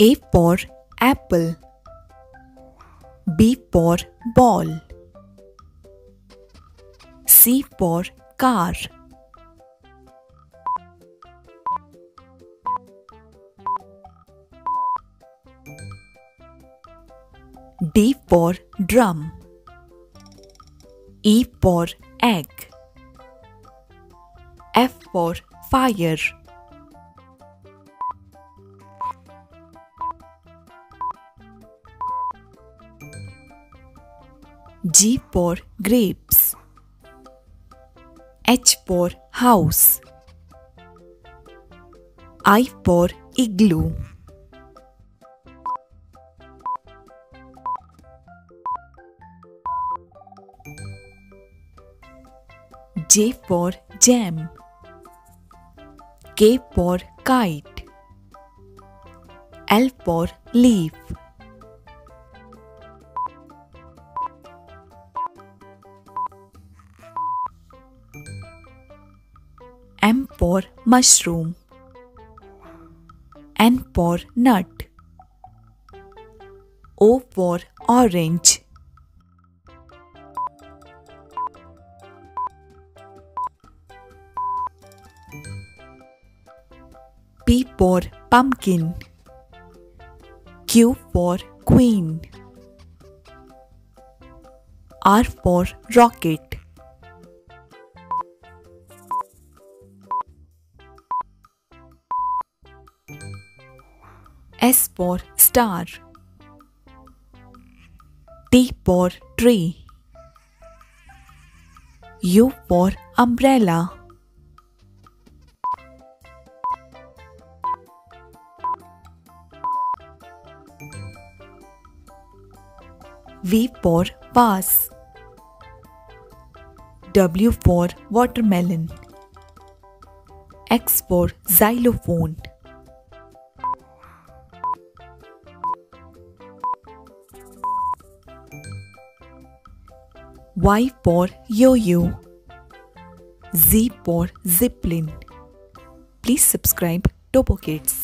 A for apple. B for ball. C for car. D for drum. E for egg. F for fire. G for grapes. H for house. I for igloo. J for jam. K for kite. L for leaf. M for mushroom. N for nut. O for orange. P for pumpkin. Q for queen. R for rocket. S for star. T for tree. U for umbrella. V for vase. W for watermelon. X for xylophone. Y for yo-yo. Z for zipline. Please subscribe Toppo Kids.